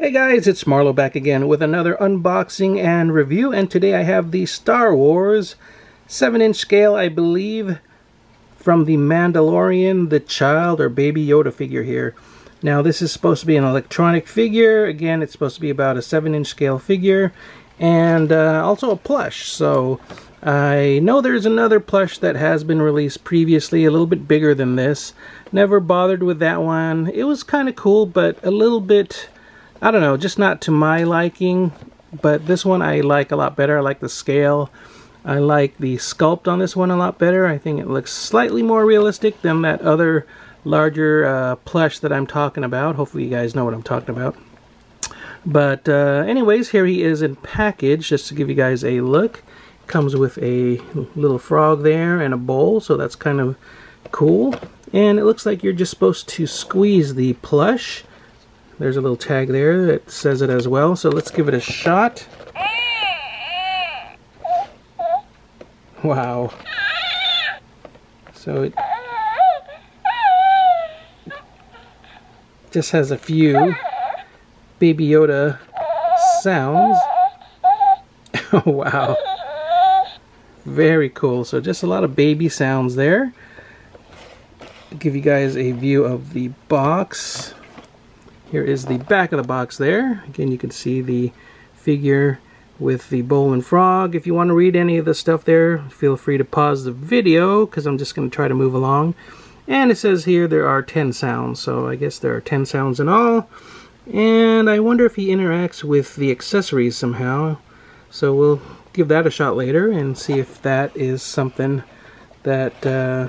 Hey guys, it's Marlo back again with another unboxing and review and today I have the Star Wars 7 inch scale I believe from the Mandalorian, the child or baby Yoda figure here. Now this is supposed to be an electronic figure, again it's supposed to be about a 7 inch scale figure and uh, also a plush so I know there's another plush that has been released previously, a little bit bigger than this. Never bothered with that one. It was kind of cool, but a little bit I don't know, just not to my liking. But this one I like a lot better. I like the scale. I like the sculpt on this one a lot better. I think it looks slightly more realistic than that other larger uh, plush that I'm talking about. Hopefully you guys know what I'm talking about. But uh, anyways, here he is in package, just to give you guys a look. Comes with a little frog there and a bowl, so that's kind of cool. And it looks like you're just supposed to squeeze the plush there's a little tag there that says it as well. So let's give it a shot. Wow. So it just has a few Baby Yoda sounds. oh, wow. Very cool. So just a lot of baby sounds there. give you guys a view of the box. Here is the back of the box there. Again, you can see the figure with the bowl and frog. If you want to read any of the stuff there, feel free to pause the video because I'm just going to try to move along. And it says here there are 10 sounds, so I guess there are 10 sounds in all. And I wonder if he interacts with the accessories somehow. So we'll give that a shot later and see if that is something that uh,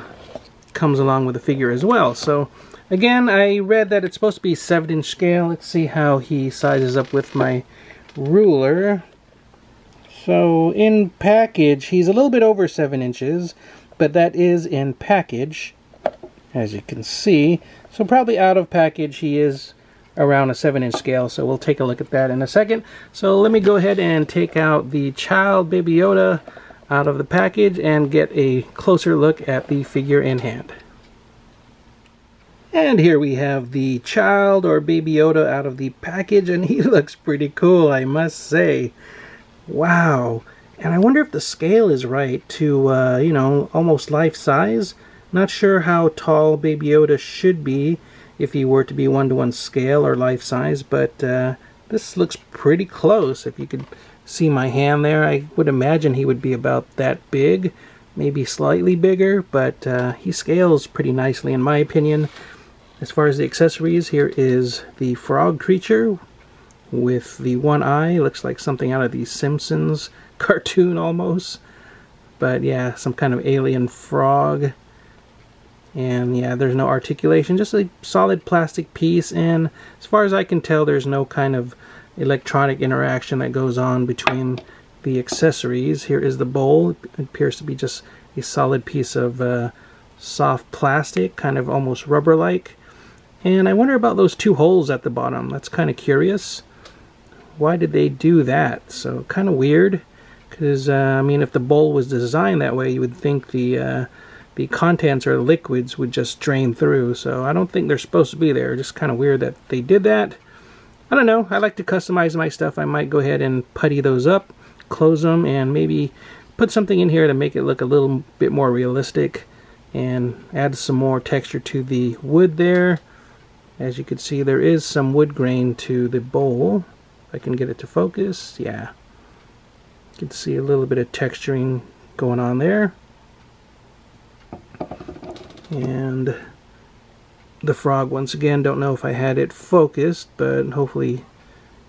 comes along with the figure as well. So Again, I read that it's supposed to be 7-inch scale. Let's see how he sizes up with my ruler. So, in package, he's a little bit over 7 inches, but that is in package, as you can see. So probably out of package, he is around a 7-inch scale, so we'll take a look at that in a second. So let me go ahead and take out the child Baby Yoda out of the package and get a closer look at the figure in hand. And here we have the child or Baby Yoda out of the package, and he looks pretty cool, I must say. Wow. And I wonder if the scale is right to, uh, you know, almost life size. Not sure how tall Baby Yoda should be if he were to be one-to-one -one scale or life size, but uh, this looks pretty close. If you could see my hand there, I would imagine he would be about that big, maybe slightly bigger, but uh, he scales pretty nicely in my opinion. As far as the accessories, here is the frog creature with the one eye. Looks like something out of the Simpsons cartoon almost. But yeah, some kind of alien frog. And yeah, there's no articulation, just a solid plastic piece. And as far as I can tell, there's no kind of electronic interaction that goes on between the accessories. Here is the bowl. It appears to be just a solid piece of uh, soft plastic, kind of almost rubber-like. And I wonder about those two holes at the bottom. That's kind of curious. Why did they do that? So kind of weird. Because, uh, I mean, if the bowl was designed that way, you would think the, uh, the contents or liquids would just drain through. So I don't think they're supposed to be there. Just kind of weird that they did that. I don't know. I like to customize my stuff. I might go ahead and putty those up, close them, and maybe put something in here to make it look a little bit more realistic and add some more texture to the wood there. As you can see, there is some wood grain to the bowl. If I can get it to focus, yeah. You can see a little bit of texturing going on there. And the frog, once again, don't know if I had it focused, but hopefully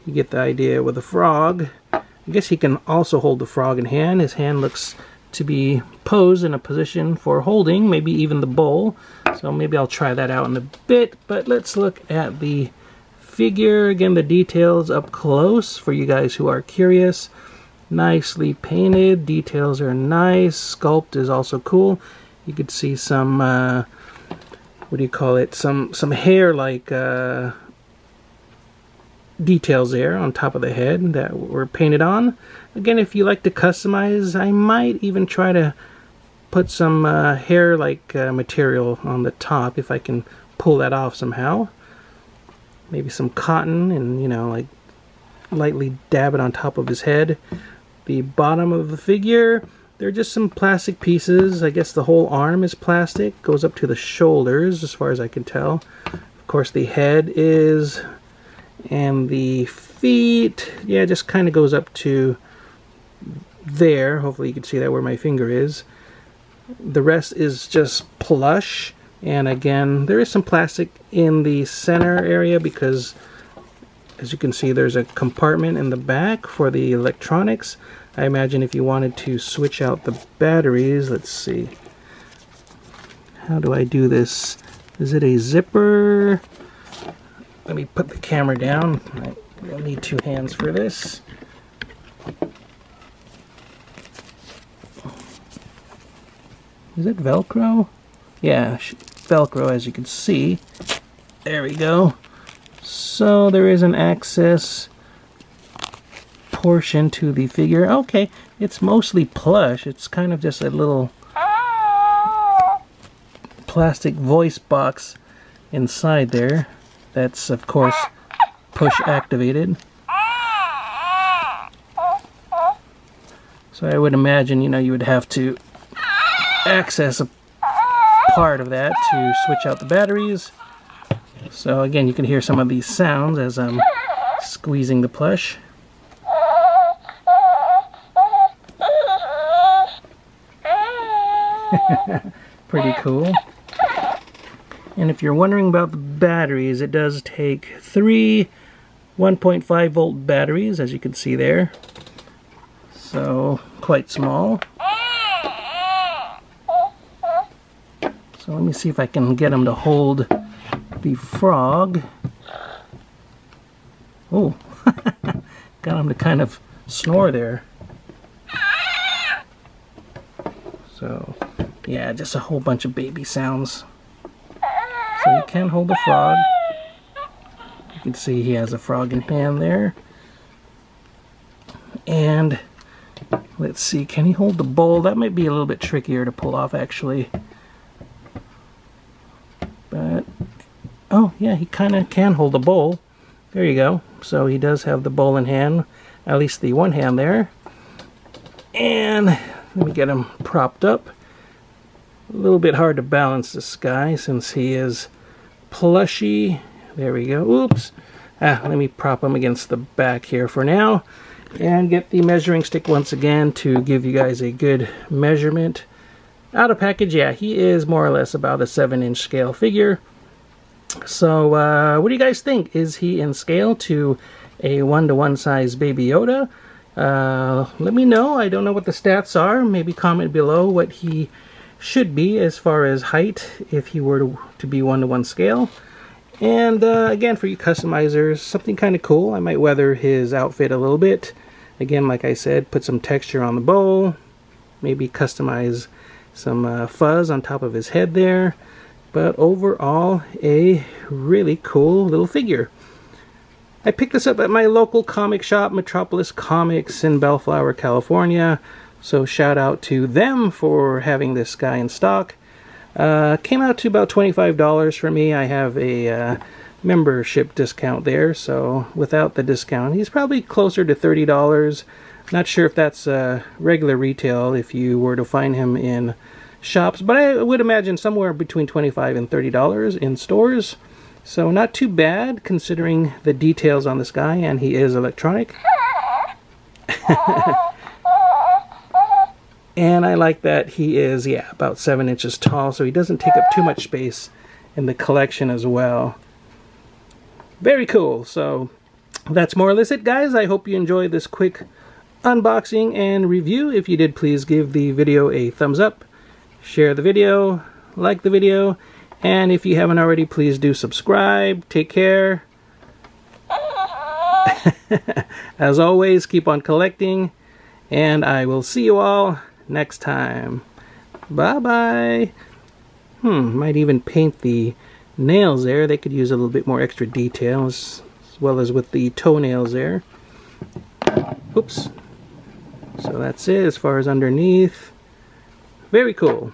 you get the idea with the frog. I guess he can also hold the frog in hand. His hand looks to be posed in a position for holding, maybe even the bowl. So maybe I'll try that out in a bit, but let's look at the figure. Again, the details up close for you guys who are curious. Nicely painted, details are nice, sculpt is also cool. You could see some, uh, what do you call it, some, some hair-like uh, details there on top of the head that were painted on. Again, if you like to customize, I might even try to put some uh, hair-like uh, material on the top if I can pull that off somehow. maybe some cotton and, you know, like lightly dab it on top of his head. The bottom of the figure, they're just some plastic pieces. I guess the whole arm is plastic, goes up to the shoulders as far as I can tell. Of course, the head is, and the feet, yeah, just kind of goes up to there. Hopefully you can see that where my finger is. The rest is just plush. And again, there is some plastic in the center area because as you can see there's a compartment in the back for the electronics. I imagine if you wanted to switch out the batteries, let's see. How do I do this? Is it a zipper? Let me put the camera down. I will need two hands for this. Is it Velcro? Yeah, Velcro as you can see. There we go. So there is an access portion to the figure. Okay, it's mostly plush. It's kind of just a little ah! plastic voice box inside there. That's, of course, push activated. So I would imagine, you know, you would have to access a part of that to switch out the batteries. So again, you can hear some of these sounds as I'm squeezing the plush. Pretty cool. And if you're wondering about the batteries, it does take three 1.5 volt batteries, as you can see there. So, quite small. So let me see if I can get him to hold the frog. Oh, got him to kind of snore there. So, yeah, just a whole bunch of baby sounds. So you can hold the frog. You can see he has a frog in hand there. And let's see, can he hold the bowl? That might be a little bit trickier to pull off actually. But, oh yeah, he kind of can hold the bowl. There you go. So he does have the bowl in hand, at least the one hand there. And let me get him propped up. A little bit hard to balance this guy since he is plushy. There we go. Oops. Ah, let me prop him against the back here for now. And get the measuring stick once again to give you guys a good measurement. Out of package, yeah, he is more or less about a 7-inch scale figure. So, uh, what do you guys think? Is he in scale to a one-to-one -one size Baby Yoda? Uh, let me know. I don't know what the stats are. Maybe comment below what he should be as far as height if he were to, to be one-to-one -one scale. And uh, again, for you customizers, something kind of cool. I might weather his outfit a little bit. Again, like I said, put some texture on the bowl. Maybe customize some uh, fuzz on top of his head there but overall a really cool little figure I picked this up at my local comic shop Metropolis Comics in Bellflower California so shout out to them for having this guy in stock uh, came out to about $25 for me I have a uh, membership discount there so without the discount he's probably closer to $30 not sure if that's uh, regular retail if you were to find him in shops, but I would imagine somewhere between $25 and $30 in stores. So not too bad considering the details on this guy, and he is electronic. and I like that he is, yeah, about 7 inches tall, so he doesn't take up too much space in the collection as well. Very cool. So that's more or less it, guys. I hope you enjoyed this quick unboxing and review. If you did, please give the video a thumbs up, share the video, like the video, and if you haven't already, please do subscribe. Take care. As always, keep on collecting, and I will see you all next time. Bye-bye. Hmm, might even paint the nails there. They could use a little bit more extra detail, as, as well as with the toenails there. Oops. So that's it as far as underneath. Very cool.